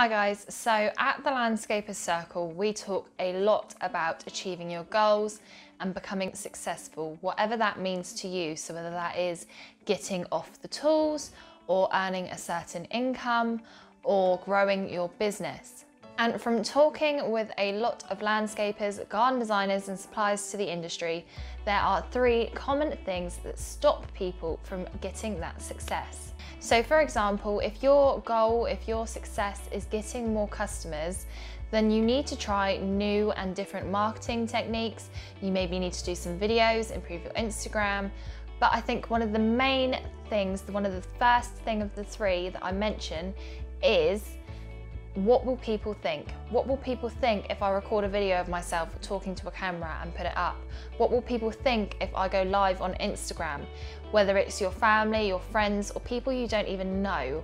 Hi guys, so at the Landscapers Circle, we talk a lot about achieving your goals and becoming successful, whatever that means to you. So whether that is getting off the tools or earning a certain income or growing your business. And from talking with a lot of landscapers, garden designers and suppliers to the industry, there are three common things that stop people from getting that success. So for example, if your goal, if your success is getting more customers, then you need to try new and different marketing techniques. You maybe need to do some videos, improve your Instagram. But I think one of the main things, one of the first thing of the three that I mention is what will people think? What will people think if I record a video of myself talking to a camera and put it up? What will people think if I go live on Instagram? Whether it's your family, your friends, or people you don't even know.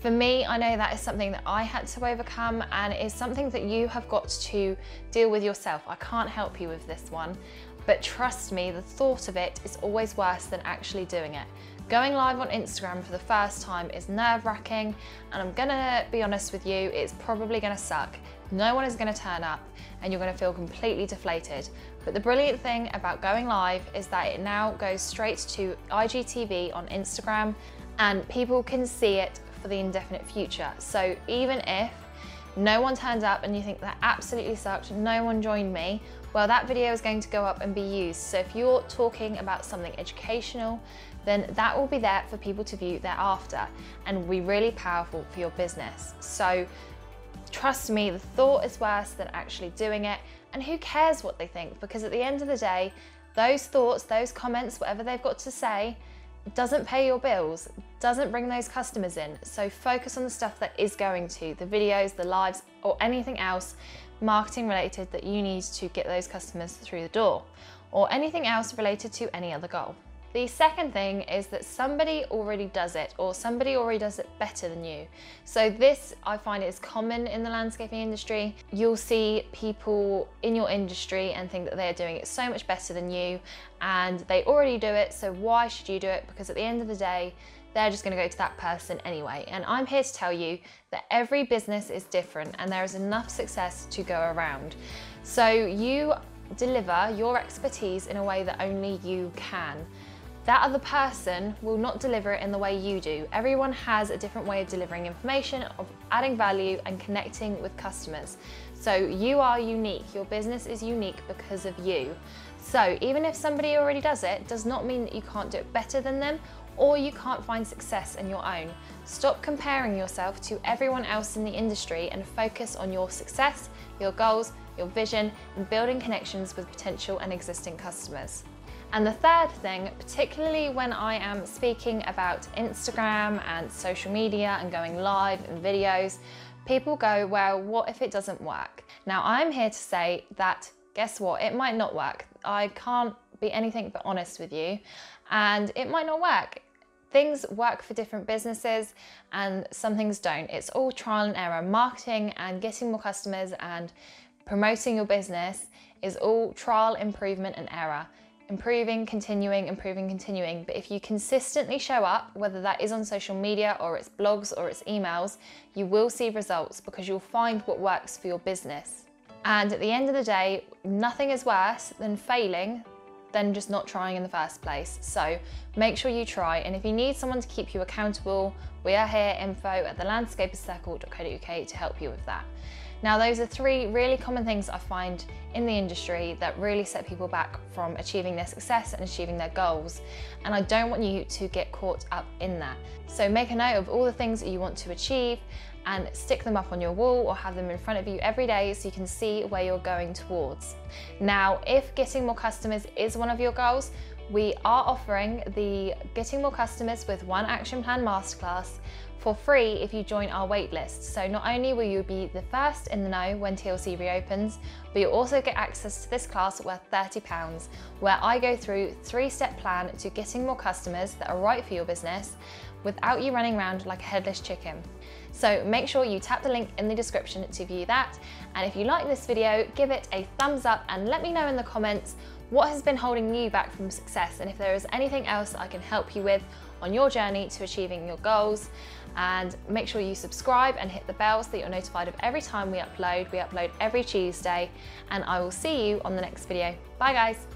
For me, I know that is something that I had to overcome and is something that you have got to deal with yourself. I can't help you with this one, but trust me, the thought of it is always worse than actually doing it. Going live on Instagram for the first time is nerve wracking and I'm gonna be honest with you, it's probably gonna suck. No one is gonna turn up and you're gonna feel completely deflated. But the brilliant thing about going live is that it now goes straight to IGTV on Instagram and people can see it for the indefinite future. So even if no one turns up and you think that absolutely sucked, no one joined me, well that video is going to go up and be used. So if you're talking about something educational, then that will be there for people to view thereafter and will be really powerful for your business. So trust me, the thought is worse than actually doing it and who cares what they think because at the end of the day, those thoughts, those comments, whatever they've got to say, doesn't pay your bills, doesn't bring those customers in. So focus on the stuff that is going to, the videos, the lives, or anything else marketing related that you need to get those customers through the door, or anything else related to any other goal. The second thing is that somebody already does it or somebody already does it better than you. So this I find is common in the landscaping industry. You'll see people in your industry and think that they're doing it so much better than you and they already do it so why should you do it because at the end of the day they're just going to go to that person anyway. And I'm here to tell you that every business is different and there is enough success to go around. So you deliver your expertise in a way that only you can. That other person will not deliver it in the way you do. Everyone has a different way of delivering information, of adding value and connecting with customers. So you are unique, your business is unique because of you. So even if somebody already does it, does not mean that you can't do it better than them or you can't find success in your own. Stop comparing yourself to everyone else in the industry and focus on your success, your goals, your vision, and building connections with potential and existing customers. And the third thing, particularly when I am speaking about Instagram and social media and going live and videos, people go, well, what if it doesn't work? Now I'm here to say that, guess what, it might not work. I can't be anything but honest with you and it might not work. Things work for different businesses and some things don't. It's all trial and error. Marketing and getting more customers and promoting your business is all trial, improvement and error improving, continuing, improving, continuing. But if you consistently show up, whether that is on social media or it's blogs or it's emails, you will see results because you'll find what works for your business. And at the end of the day, nothing is worse than failing than just not trying in the first place. So make sure you try. And if you need someone to keep you accountable, we are here info at thelandscaperscircle.co.uk to help you with that. Now those are three really common things I find in the industry that really set people back from achieving their success and achieving their goals. And I don't want you to get caught up in that. So make a note of all the things that you want to achieve and stick them up on your wall or have them in front of you every day so you can see where you're going towards. Now, if getting more customers is one of your goals, we are offering the Getting More Customers with One Action Plan Masterclass for free if you join our waitlist. So not only will you be the first in the know when TLC reopens, but you'll also get access to this class worth £30, where I go through three-step plan to getting more customers that are right for your business without you running around like a headless chicken. So make sure you tap the link in the description to view that. And if you like this video, give it a thumbs up and let me know in the comments what has been holding you back from success and if there is anything else I can help you with on your journey to achieving your goals. and make sure you subscribe and hit the bell so that you're notified of every time we upload. We upload every Tuesday and I will see you on the next video. Bye guys.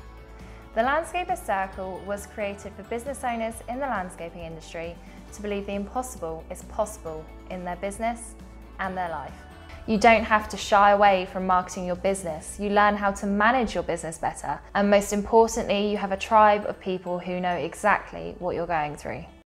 The Landscaper Circle was created for business owners in the landscaping industry to believe the impossible is possible in their business and their life. You don't have to shy away from marketing your business. You learn how to manage your business better. And most importantly, you have a tribe of people who know exactly what you're going through.